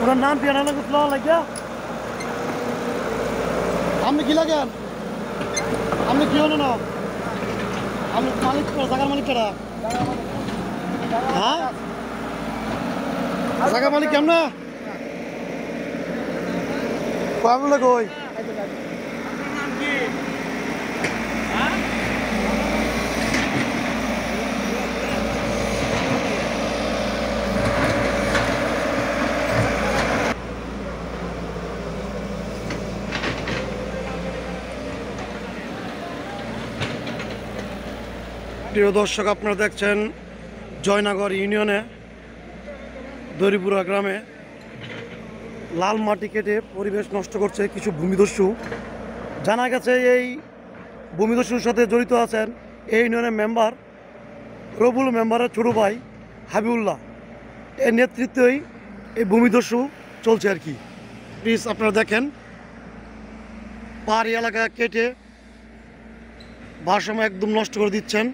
ওনার নাম পিয়ানা লাগে ফ্ল লাগিয়া? আপনি কি লাগেন আপনি কি হলেন আপনি মালিক জায়গার মালিক কেটা হ্যাঁ? জায়গা মালিক কেমন? কম লোক প্রিয় দর্শক, আপনারা দেখছেন জয়নগর ইউনিয়নে দরিপুরা গ্রামে লাল মাটি কেটে পরিবেশ নষ্ট করছে কিছু ভূমিদস্যু। জানা গেছে এই ভূমিদস্যুর সাথে জড়িত আছেন এই ইউনিয়নের মেম্বার, রবুল মেম্বারের ছোটো ভাই হাবিউল্লাহ এর নেতৃত্বেই এই ভূমিদস্যু চলছে আর কি। প্লিজ আপনারা দেখেন, পাহাড়ি এলাকা কেটে ভারসাম্য একদম নষ্ট করে দিচ্ছেন।